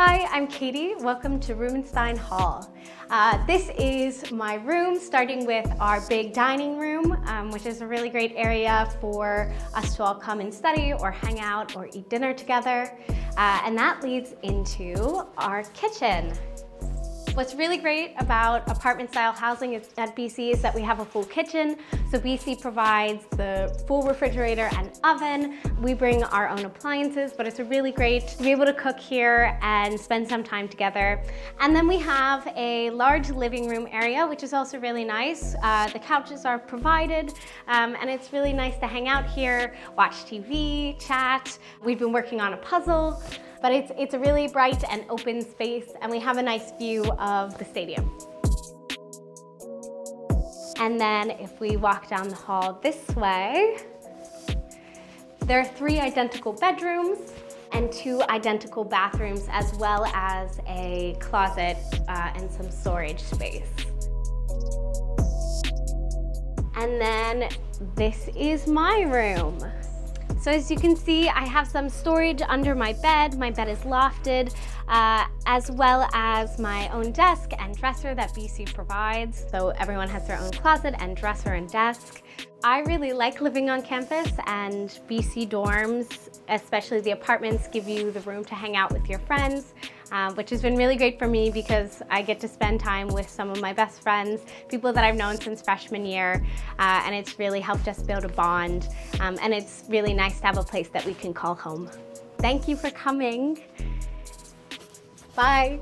Hi, I'm Katie. Welcome to Rubenstein Hall. Uh, this is my room, starting with our big dining room, um, which is a really great area for us to all come and study or hang out or eat dinner together. Uh, and that leads into our kitchen. What's really great about apartment style housing at BC is that we have a full kitchen. So BC provides the full refrigerator and oven. We bring our own appliances, but it's really great to be able to cook here and spend some time together. And then we have a large living room area, which is also really nice. Uh, the couches are provided, um, and it's really nice to hang out here, watch TV, chat. We've been working on a puzzle. But it's, it's a really bright and open space and we have a nice view of the stadium. And then if we walk down the hall this way, there are three identical bedrooms and two identical bathrooms as well as a closet uh, and some storage space. And then this is my room. So as you can see, I have some storage under my bed. My bed is lofted, uh, as well as my own desk and dresser that BC provides. So everyone has their own closet and dresser and desk. I really like living on campus and BC dorms, especially the apartments, give you the room to hang out with your friends, uh, which has been really great for me because I get to spend time with some of my best friends, people that I've known since freshman year, uh, and it's really helped us build a bond. Um, and it's really nice to have a place that we can call home. Thank you for coming. Bye.